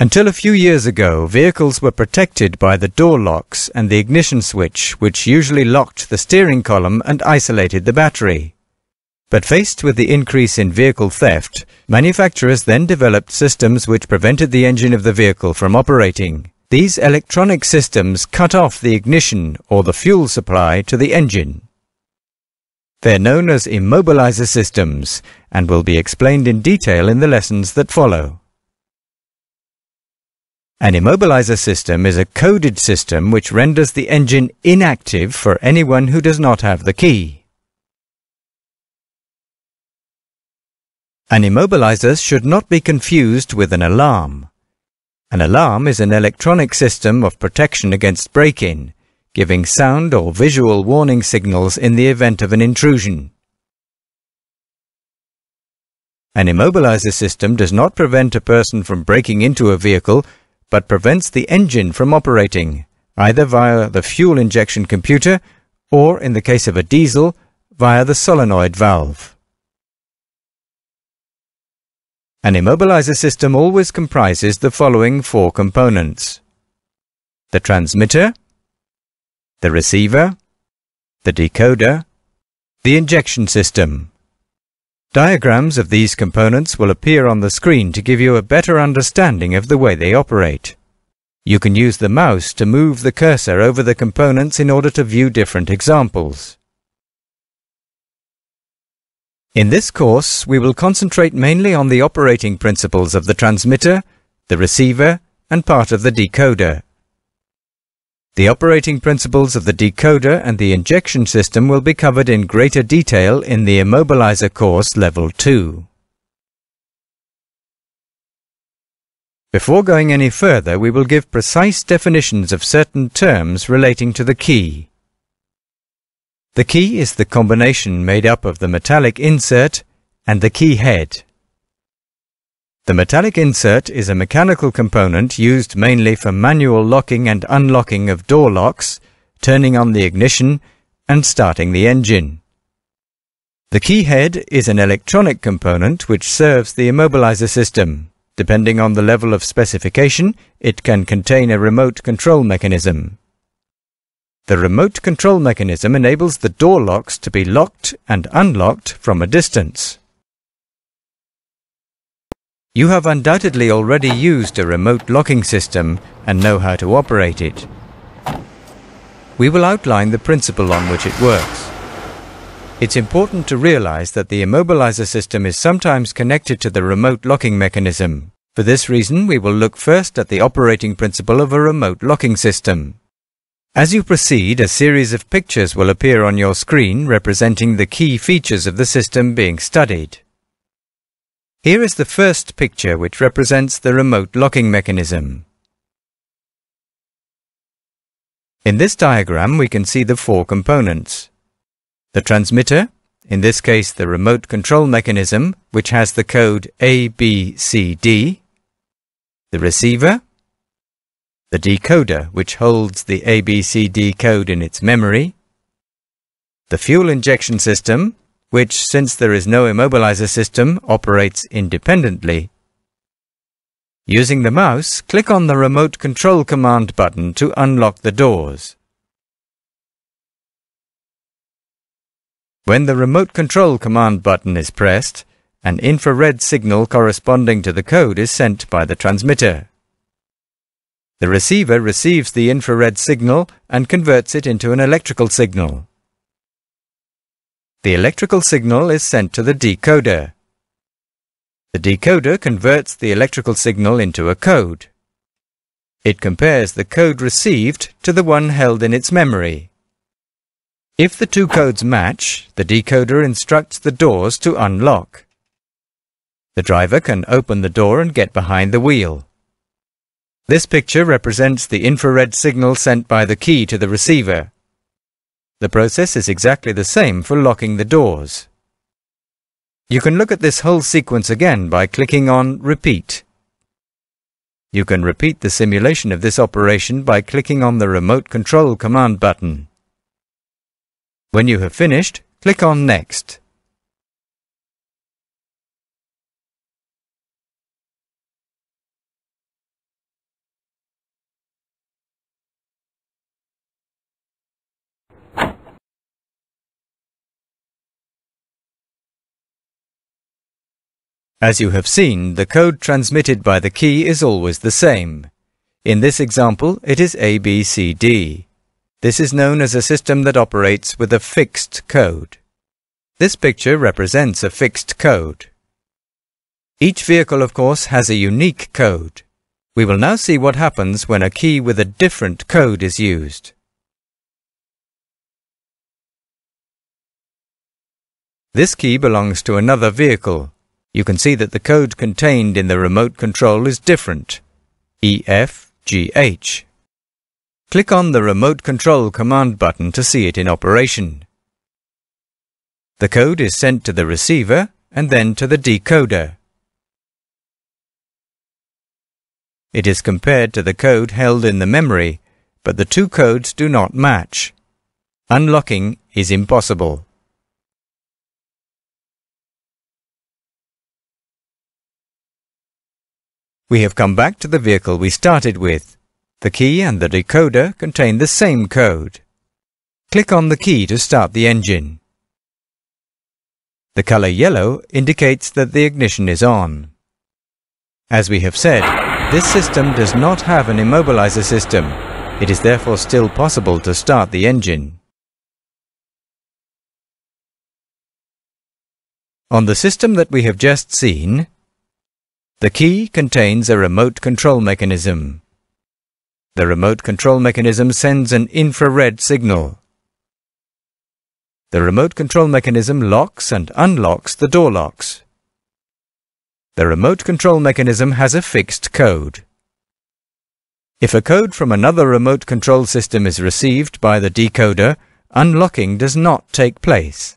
Until a few years ago, vehicles were protected by the door locks and the ignition switch, which usually locked the steering column and isolated the battery. But faced with the increase in vehicle theft, manufacturers then developed systems which prevented the engine of the vehicle from operating. These electronic systems cut off the ignition or the fuel supply to the engine. They're known as immobilizer systems and will be explained in detail in the lessons that follow. An immobilizer system is a coded system which renders the engine inactive for anyone who does not have the key. An immobilizer should not be confused with an alarm. An alarm is an electronic system of protection against break-in, giving sound or visual warning signals in the event of an intrusion. An immobilizer system does not prevent a person from breaking into a vehicle but prevents the engine from operating, either via the fuel injection computer or, in the case of a diesel, via the solenoid valve. An immobilizer system always comprises the following four components. The transmitter, the receiver, the decoder, the injection system. Diagrams of these components will appear on the screen to give you a better understanding of the way they operate. You can use the mouse to move the cursor over the components in order to view different examples. In this course, we will concentrate mainly on the operating principles of the transmitter, the receiver, and part of the decoder. The operating principles of the decoder and the injection system will be covered in greater detail in the Immobilizer course Level 2. Before going any further, we will give precise definitions of certain terms relating to the key. The key is the combination made up of the metallic insert and the key head. The metallic insert is a mechanical component used mainly for manual locking and unlocking of door locks, turning on the ignition, and starting the engine. The key head is an electronic component which serves the immobilizer system. Depending on the level of specification, it can contain a remote control mechanism. The remote control mechanism enables the door locks to be locked and unlocked from a distance. You have undoubtedly already used a remote locking system and know how to operate it. We will outline the principle on which it works. It's important to realize that the immobilizer system is sometimes connected to the remote locking mechanism. For this reason, we will look first at the operating principle of a remote locking system. As you proceed, a series of pictures will appear on your screen representing the key features of the system being studied. Here is the first picture which represents the remote locking mechanism. In this diagram we can see the four components. The transmitter, in this case the remote control mechanism, which has the code ABCD. The receiver, the decoder, which holds the ABCD code in its memory. The fuel injection system, which, since there is no immobilizer system, operates independently. Using the mouse, click on the remote control command button to unlock the doors. When the remote control command button is pressed, an infrared signal corresponding to the code is sent by the transmitter. The receiver receives the infrared signal and converts it into an electrical signal. The electrical signal is sent to the decoder. The decoder converts the electrical signal into a code. It compares the code received to the one held in its memory. If the two codes match, the decoder instructs the doors to unlock. The driver can open the door and get behind the wheel. This picture represents the infrared signal sent by the key to the receiver. The process is exactly the same for locking the doors. You can look at this whole sequence again by clicking on Repeat. You can repeat the simulation of this operation by clicking on the Remote Control command button. When you have finished, click on Next. As you have seen, the code transmitted by the key is always the same. In this example, it is ABCD. This is known as a system that operates with a fixed code. This picture represents a fixed code. Each vehicle, of course, has a unique code. We will now see what happens when a key with a different code is used. This key belongs to another vehicle. You can see that the code contained in the remote control is different. EFGH. Click on the Remote Control command button to see it in operation. The code is sent to the receiver and then to the decoder. It is compared to the code held in the memory, but the two codes do not match. Unlocking is impossible. We have come back to the vehicle we started with. The key and the decoder contain the same code. Click on the key to start the engine. The color yellow indicates that the ignition is on. As we have said, this system does not have an immobilizer system. It is therefore still possible to start the engine. On the system that we have just seen, the key contains a remote control mechanism. The remote control mechanism sends an infrared signal. The remote control mechanism locks and unlocks the door locks. The remote control mechanism has a fixed code. If a code from another remote control system is received by the decoder, unlocking does not take place.